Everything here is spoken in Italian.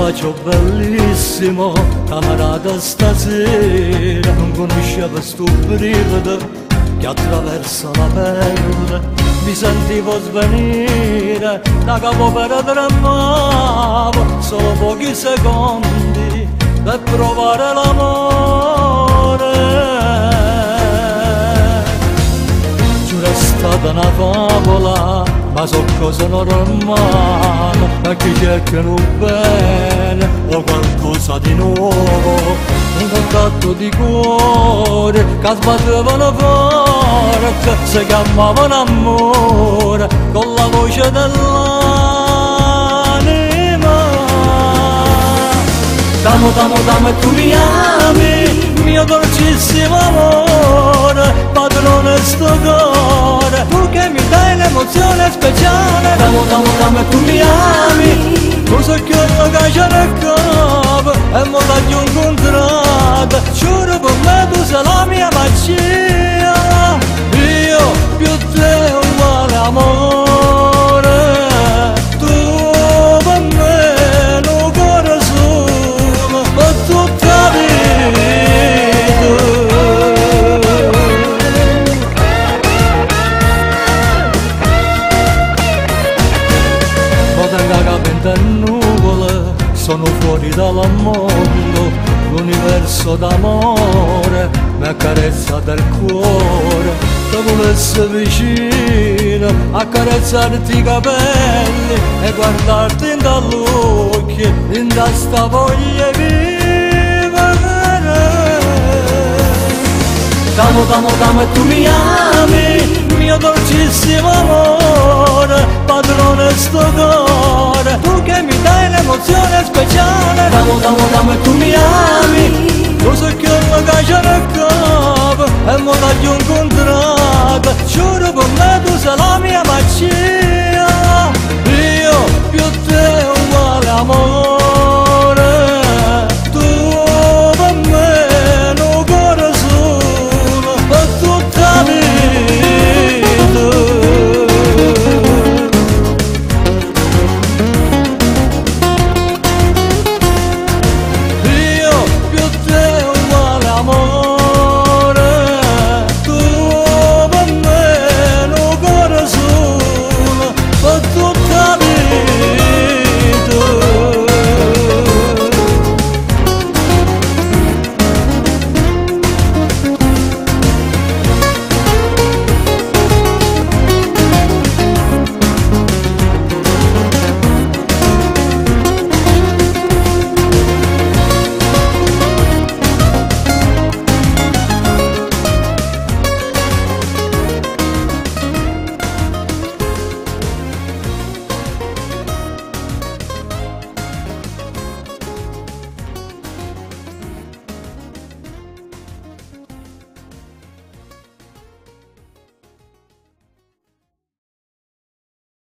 bacio bellissimo, camarata stasera, non conoscevo sto brivido che attraversa la pelle, mi sentivo svenire, da capo per tremavo, solo pochi secondi per provare l'amore. Giuro è stata una favola, ma so cose normali, a chi cercano bene o qualcosa di nuovo. Un contatto di cuore che sbattevano forte si chiamavano amore con la voce dell'anima. Damo, damo, damo tu mi ami mio dolcissimo amore padrone sto cuore tu che mi dai l'emozione speciale Damo, damo, damo e tu mi ami tu sei che lo caccia nel cuore sono fuori dal mondo, l'universo d'amore mi accarezza del cuore, se volesse vicino, accarezzarti i capelli e guardarti in dall'occhio, in da sta voglia vivere. T'amo, t'amo, t'amo e tu mi ami, mio dolcissimo amore, padrone sto che mi dai l'emozione speciale. T'amo, t'amo, t'amo e tu mi ami, tu